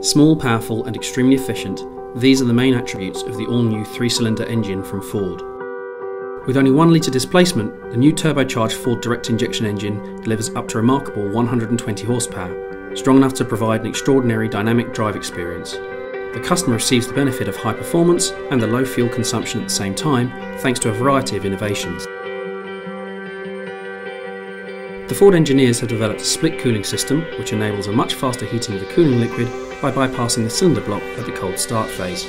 Small, powerful, and extremely efficient, these are the main attributes of the all new three cylinder engine from Ford. With only 1 litre displacement, the new turbocharged Ford direct injection engine delivers up to remarkable 120 horsepower, strong enough to provide an extraordinary dynamic drive experience. The customer receives the benefit of high performance and the low fuel consumption at the same time, thanks to a variety of innovations. The Ford engineers have developed a split cooling system which enables a much faster heating of the cooling liquid by bypassing the cylinder block at the cold start phase.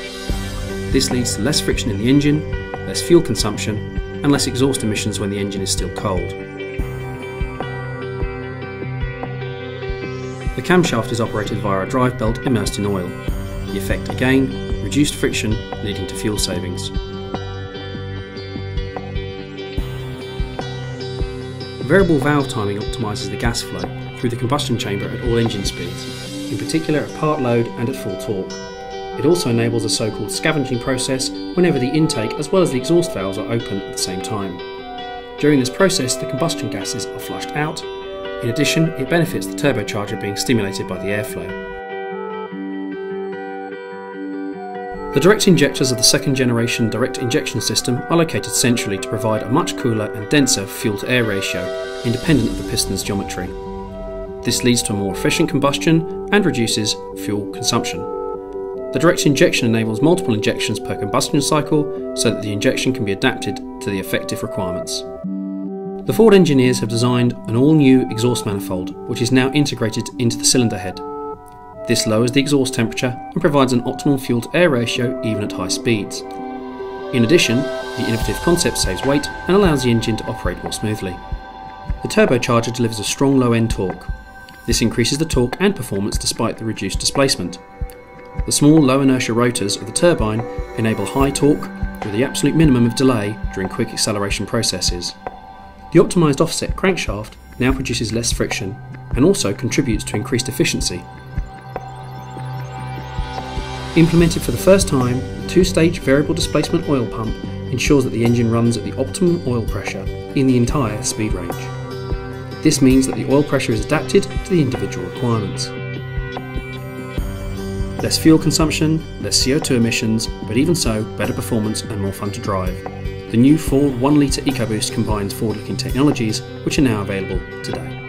This leads to less friction in the engine, less fuel consumption, and less exhaust emissions when the engine is still cold. The camshaft is operated via a drive belt immersed in oil. The effect again, reduced friction leading to fuel savings. Variable valve timing optimises the gas flow through the combustion chamber at all engine speeds, in particular at part load and at full torque. It also enables a so-called scavenging process whenever the intake as well as the exhaust valves are open at the same time. During this process the combustion gases are flushed out. In addition, it benefits the turbocharger being stimulated by the airflow. The direct injectors of the second generation direct injection system are located centrally to provide a much cooler and denser fuel to air ratio, independent of the piston's geometry. This leads to a more efficient combustion and reduces fuel consumption. The direct injection enables multiple injections per combustion cycle so that the injection can be adapted to the effective requirements. The Ford engineers have designed an all new exhaust manifold which is now integrated into the cylinder head this lowers the exhaust temperature and provides an optimal fuel to air ratio even at high speeds. In addition, the innovative concept saves weight and allows the engine to operate more smoothly. The turbocharger delivers a strong low end torque. This increases the torque and performance despite the reduced displacement. The small low inertia rotors of the turbine enable high torque with the absolute minimum of delay during quick acceleration processes. The optimised offset crankshaft now produces less friction and also contributes to increased efficiency Implemented for the first time, the two-stage variable displacement oil pump ensures that the engine runs at the optimum oil pressure in the entire speed range. This means that the oil pressure is adapted to the individual requirements. Less fuel consumption, less CO2 emissions, but even so, better performance and more fun to drive. The new Ford 1 litre EcoBoost combines forward-looking technologies which are now available today.